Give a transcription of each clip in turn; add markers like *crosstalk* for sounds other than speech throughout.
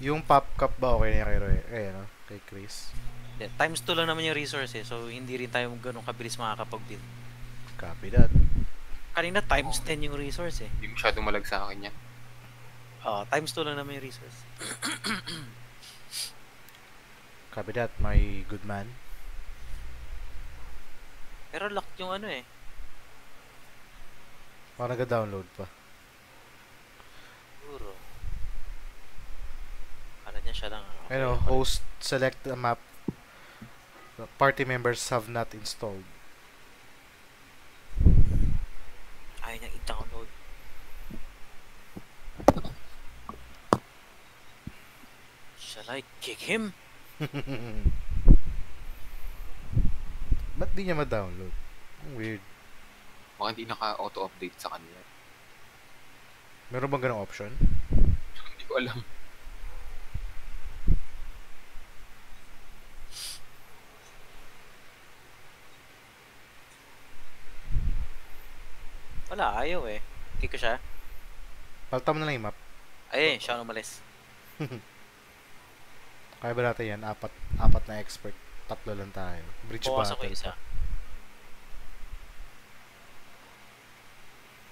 Yung pop cup ba okay na kay Roy? Eh, ano? Kay Chris? Yeah, times 2 lang naman yung resource eh. So, hindi rin tayo ganun kabilis makakapag-build. Copy that. Kanina, times 10 yung resource eh. Hindi masyadong malag sa akin yan. Ah, times 2 lang naman yung resource. *coughs* Copy that, my good man. Pero lock yung ano eh. Parang nag-download pa. Siguro. Kala niya siya lang. okay Ano, host, select a map. The Party members have not installed. Ayaw niya i-download. Shall I kick him? *laughs* Ba't di niya ma-download? Ang weird. Baka hindi naka-auto-update sa kanila. Meron bang ganong option? Hindi ko alam. Wala, ayaw eh. Kick ko siya. Palta mo na lang yung map. Ay, siya umalis. *laughs* Kaya ba natin yan? Apat, apat na expert. Tatlo lang tayo. Bridge Bawasan ko battle yung isa. pa.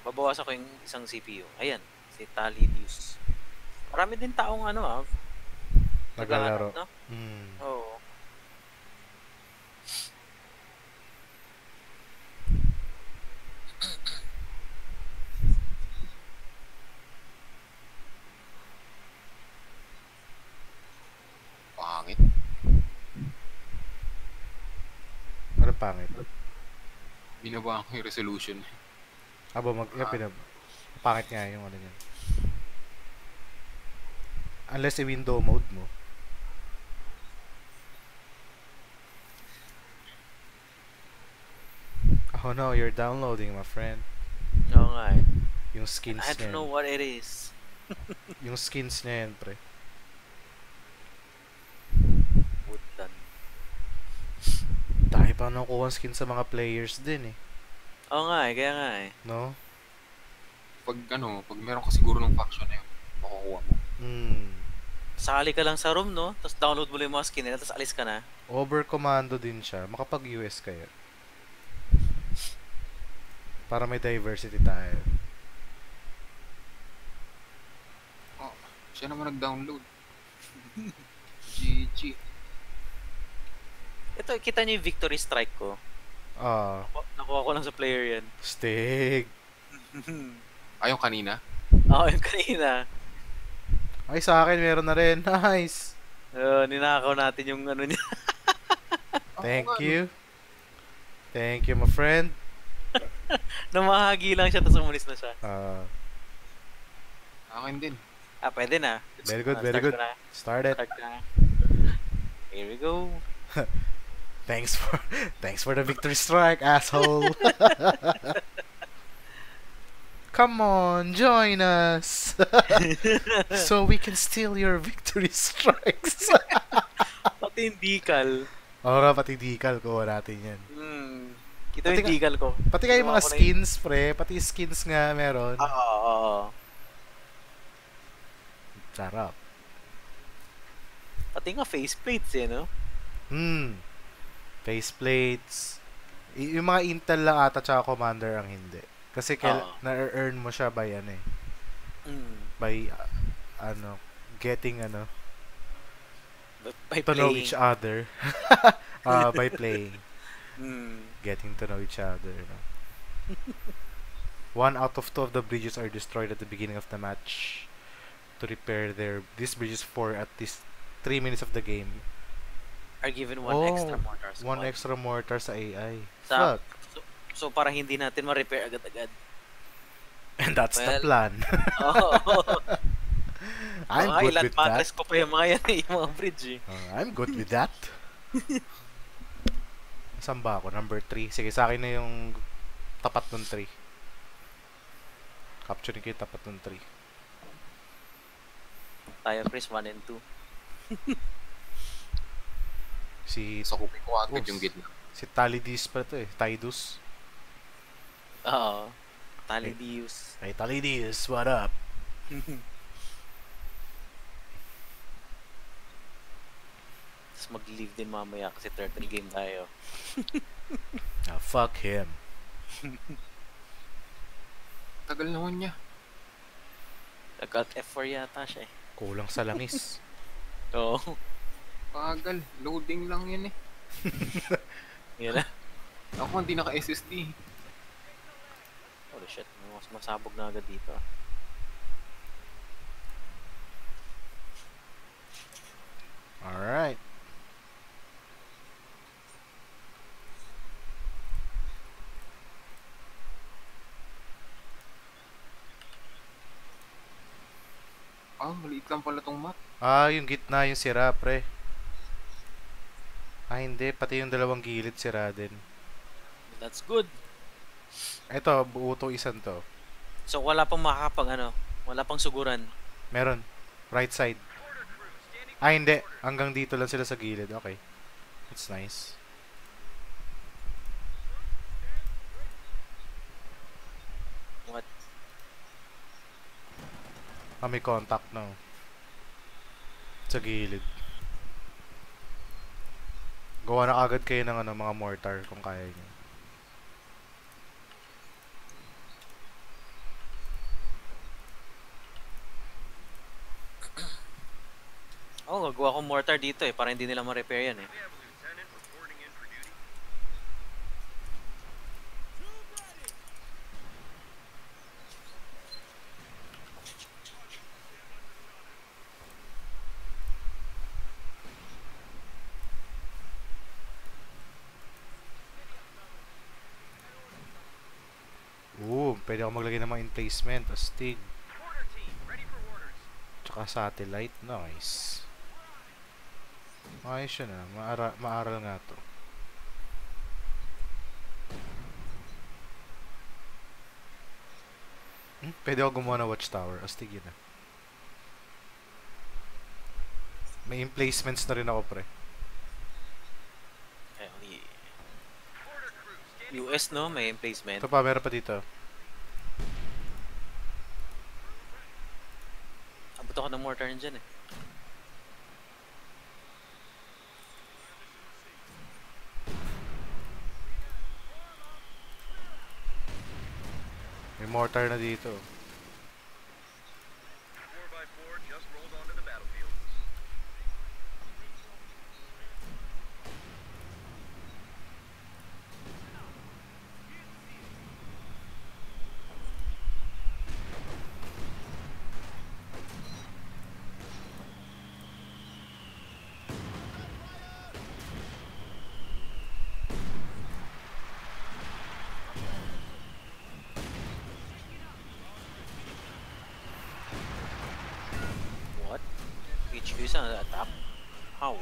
Babawasan ko yung isang CPU. Ayan, si Talidius. Marami din taong ano ah. Naglalaro. No? Hmm. Oo. Pangit. Ano pangit? Binabaan ko yung resolution. Abo, mag... Ah. pinab... Pangit nga yung ano niyan. Unless i-window mode mo. Oh no, you're downloading, my friend. Oo nga eh. Yung skins I don't niya. know what it is. *laughs* Yung skins niya yan, pre. Dahil pa nakukuha skin sa mga players din eh. Oo nga eh, kaya nga eh. No? Pag ano, pag meron ka siguro ng faction na yun, makukuha mo. Hmm. Sakali ka lang sa room, no? Tapos download mo lang yung mga skin nila, tapos alis ka na. Over commando din siya. Makapag-US kaya. Para may diversity tayo. Oh, siya naman nag-download. *laughs* Ito, kita niyo yung victory strike ko. Ah, Nakuha- Nakuha ko lang sa player yan. stig. *laughs* Ayong kanina, Oo, yung kanina. Ay, sa akin meron na rin. *laughs* Nice. Uh, ninakaw natin yung ano niya. *laughs* Thank nga, you. Thank you, my friend. Namahagi lang siya, tapos umalis na siya. Ah, Akin din. Ah, pwede na. very good, Ah, very start good. na. Start it. Start na. Here we go. Thanks for *laughs* thanks for the victory strike, asshole. *laughs* Come on, join us. *laughs* so we can steal your victory strikes. Pati yung decal. Oo nga, pati decal ko natin yan. Hmm. Kita Pati yung decal ko. Pati kayo mga skins, pre. Pati skins nga meron. Oo, oo, oo. Sarap. Pati nga faceplates eh, no? Hmm. Faceplates. Y- yung mga Intel lang ata tsaka Commander ang hindi. Kasi kail- Oo. na-earn mo siya by ano eh. Hmm. By uh, ano, getting ano, By to know each other. uh, *laughs* by playing. Hmm. Getting to know each other. No? One out of two of the bridges are destroyed at the beginning of the match. To repair their these bridges for at least three minutes of the game. Are given one Oh, extra mortar squad. One extra mortar sa AI. Sa- Fuck. So, so para hindi natin ma-repair agad-agad. And that's the Well, plan. *laughs* Oo. *laughs* I'm Mga good with that. ko pa yung mga yan, *laughs* yung mga bridge eh. Uh, I'm good with that. Saan ba ako? Number 3. Sige, sa akin na yung tapat ng 3. Capturing ko yung tapat ng 3. Tayo, Chris, 1 and 2. Si, So, kupin ko agad Oops. yung gitna. si Talidis pa to eh. Tidus. Oo. Talidius. Hey, Talidis, what up? *laughs* Tapos mag-leave din mamaya kasi turtle game tayo. Ah, fuck him. *laughs* Tagal naman niya. Nag-alt F4 yata siya eh. Kulang sa langis. *laughs* Oo. Pagal. Loading lang yan eh. *laughs* Yan na. Ako hindi naka-SSD. Holy shit. Mas masabog na agad dito. ah. Alright. Ah, maliit lang pala tong map. Ah, yung gitna yung sira, pre. Ah, hindi. Pati yung dalawang gilid sira din. That's good. Ito, buo to isan to. So wala pang makakapag ano. Wala pang suguran. Meron. Right side. Ah, hindi. Hanggang dito lang sila sa gilid. Okay. That's nice. What? Ah, may contact no. Sa gilid. Gawa na agad kayo ng ano, mga mortar kung kaya nyo. Oo, oh, gagawa ko mortar dito eh. Para hindi nila ma-repair yan eh. Oo, pwede ako maglagay ng mga emplacement. Astig. Tsaka satellite. Nice. Ayos yun ah. Maara maaral nga to. Hmm? Pwede ako gumawa ng watchtower. Astig yun ah. May emplacements na rin ako pre. Eh. US no, may emplacement. Ito pa, meron pa dito. Abot ako ng mortar dyan eh. May mortar na dito. HQ is on the top? How?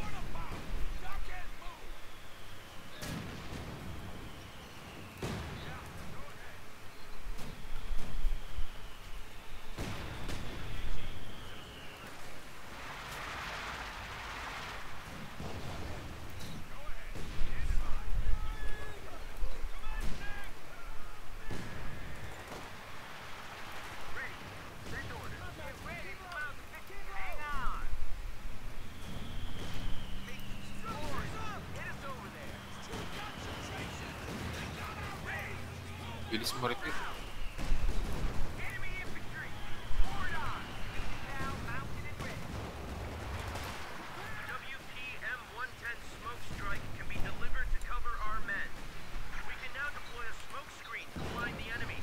The enemy.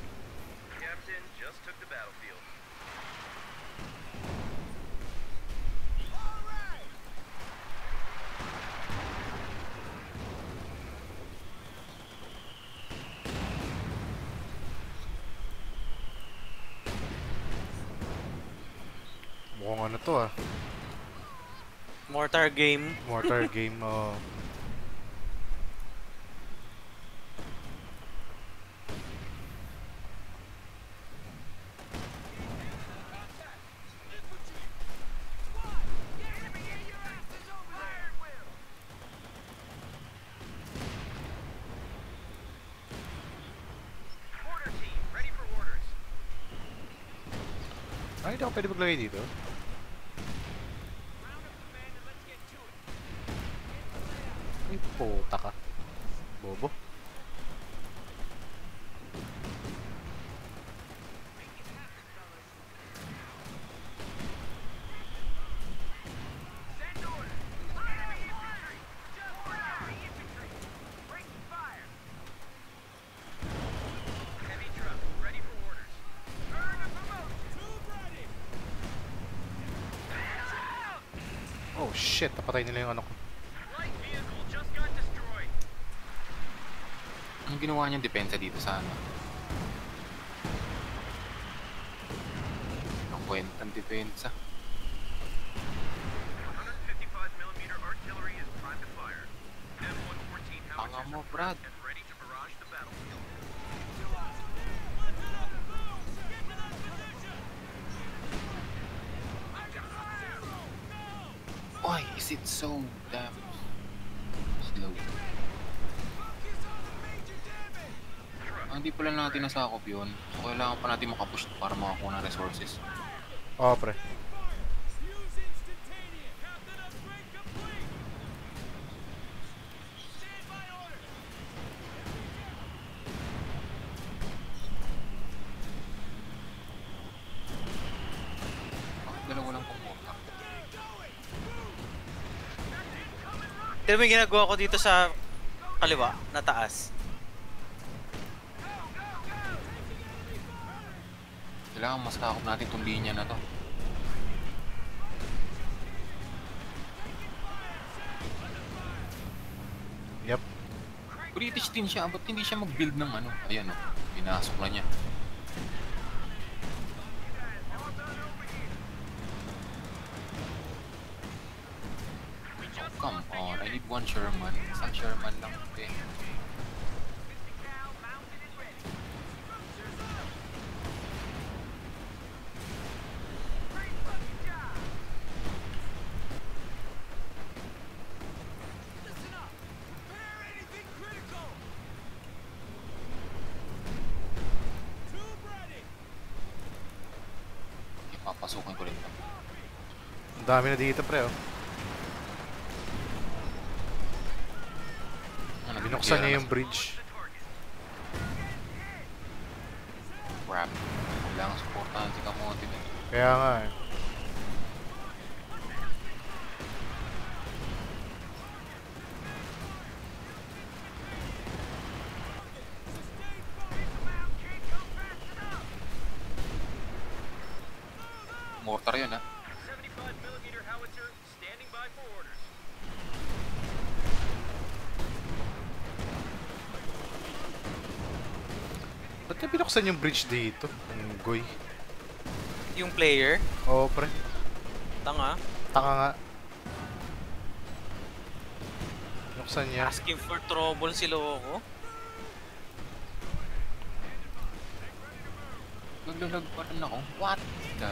Captain just took the battlefield. Ano to ah. Mortar game. Mortar *laughs* game. Oh. Ay, hindi ako pwede maglagay dito. Promotion. Tube ready. Oh shit, napatay nila yung ano ko. Ginawa niyang depensa dito sa ano? Ang kwentang depensa. 155 millimeter artillery is primed to fire. M114 Tanga howitzers mo, are Brad. prepped and ready to barrage the battlefield. Why is it so damn slow? Ah, hindi pala natin nasakop yun. So, kailangan pa natin makapush para makakuha ng resources. Oh, pre. Mo yung ginagawa ko dito sa kaliwa, na taas. Kailangan masakop natin itong linya na to. Yep. British din siya, ba't hindi siya mag-build ng ano? Ayan o, binasok na niya. Oh, come on, I need one Sherman. Isang Sherman lang, okay. Ipapasukin ko rin ito. Ang dami na dito, pre, oh. Ano, Binuksan niya na yung bridge. Crap. Kailangan supportahan si Kamote din. Kaya nga, eh. Mortar yun, ha? 75 millimeter howitzer standing by for orders. Ba't niya binuksan yung bridge dito? Ang goy. Yung player, Oo, pre. tanga, Taka nga. Binuksan niya. asking for trouble si Loco. Naglalag pa rin ako. What the?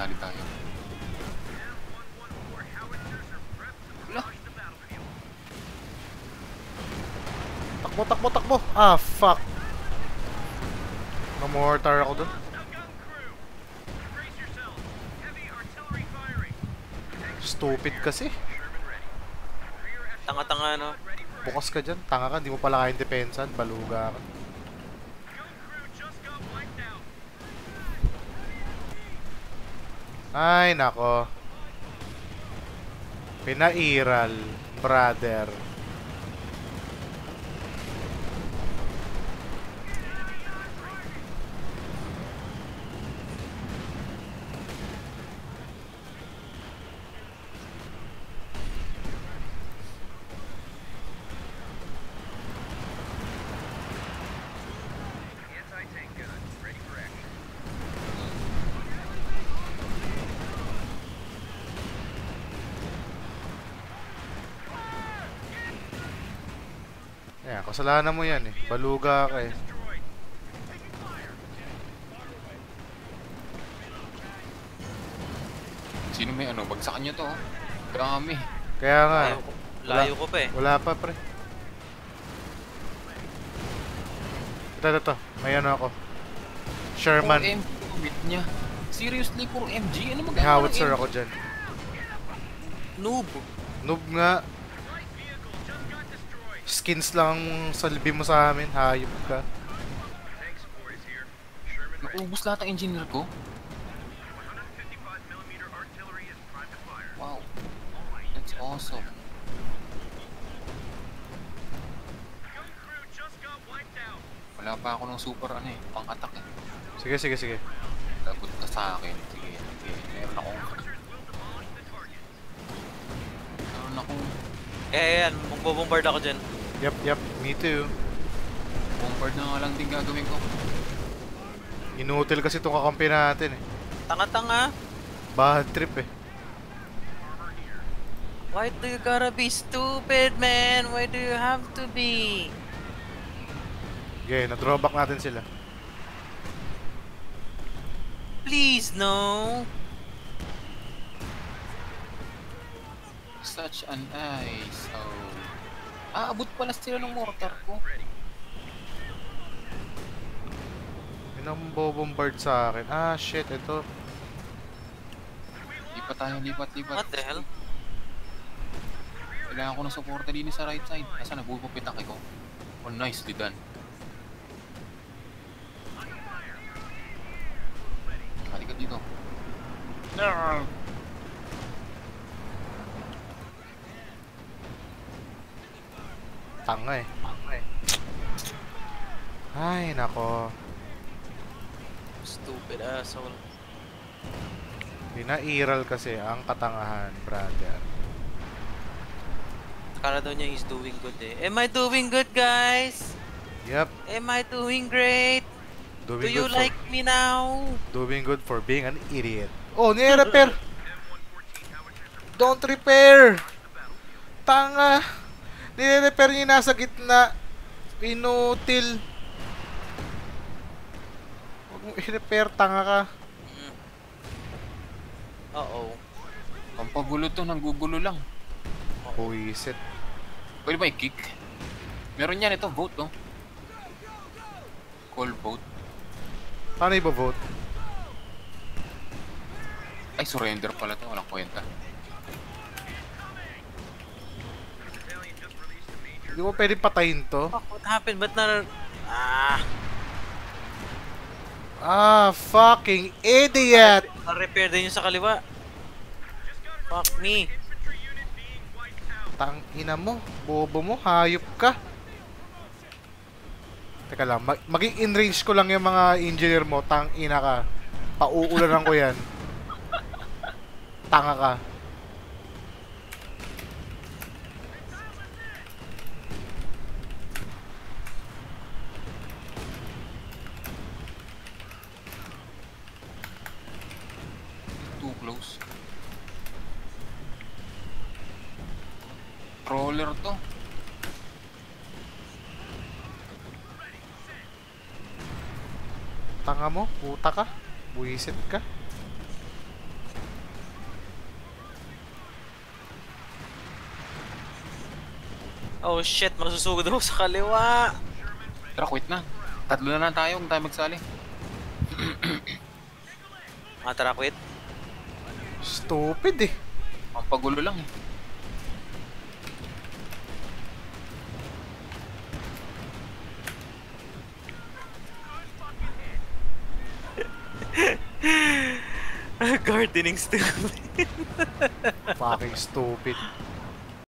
Ikisali tayo. M114 howitzers are prepped to barrage the battlefield. Takbo, takbo, takbo! Ah, fuck! Na-mortar ako firing. Stupid kasi. Tanga-tanga, no? Bukas ka dyan. Tanga ka, di mo pala kayang depensan. Baluga ka. Ay, nako. Pinairal, brother. Ayan, kasalanan mo yan eh. Baluga ka eh. Sino may ano? Bagsakan nyo to. oh. Dami. Kaya nga, Layo ko, layo ko pa eh. wala pa pre. Ito, ito, ito. May ano ako. Sherman. 4MG commit niya. Seriously, 4MG? Ano May magagawa howitzer ng ako dyan. Noob. Noob nga. Skins lang ang salbi mo sa amin. Hayop ka. Naubos lahat ang engineer ko. 155 millimeter artillery is primed to fire. Wow. That's awesome. Wala pa ako ng super ano eh, pang attack eh. Sige, sige, sige. Lagot ka sa akin. Sige, sige. Meron akong, meron akong Eh, ayan. Magbobombard ako dyan. Yup, yup. Me too. bombard na nga lang din gagawin ko. Inutil kasi itong kakampi natin eh. Tanga-tanga. Bad trip eh. Why do you gotta be stupid, man? Why do you have to be? Okay, na-drawback natin sila. Please, no. Such an ice. Oh. Ah, abot pala sila ng mortar ko. Yun ang bobombard sa akin. Ah, shit. Ito. Lipat tayo, lipat, lipat. What the hell? Kailangan ko ng suporta din sa right side. Asa nagpupupit ako ko? Oh, nicely done. Halika dito. Tanga eh. Ay, nako. Stupid asshole. Pinairal kasi ang katangahan, brother. Akala daw niya he's doing good eh. Am I doing good, guys? Yep. Am I doing great? Doing Do you good like for, me now? doing good for being an idiot. Oh, nire-repair. M114 howitzers *laughs* are Don't repair. Tanga. Nire-repair niya nasa gitna. Inutil. Huwag mo i-repair, tanga ka. Mm. Uh-oh. Pampagulo to, nanggugulo lang. Buisit. Pwede ba i-kick? Meron yan ito, vote oh. Call vote. Paano iba-vote? Ay, surrender pala to, walang kwenta. Hindi mo pwede patayin to. Fuck, what happened? Ba't na... Ah! Ah, fucking idiot! Na-repair din yung sa kaliwa. Fuck me. Tang ina mo, bobo mo, hayop ka. Teka lang, mag maging in range ko lang yung mga engineer mo, tang ina ka. Pauulanan ko yan. Tanga ka. Too close. Roller to. Tanga mo, puta ka. Buisit ka. Oh shit, masusugod ako sa kaliwa. Tara, quit na. Tatlo na lang tayo, kung tayo magsali. Ah, tara, quit. Stupid eh. Pampagulo lang eh. Gardening stupid. Fucking stupid.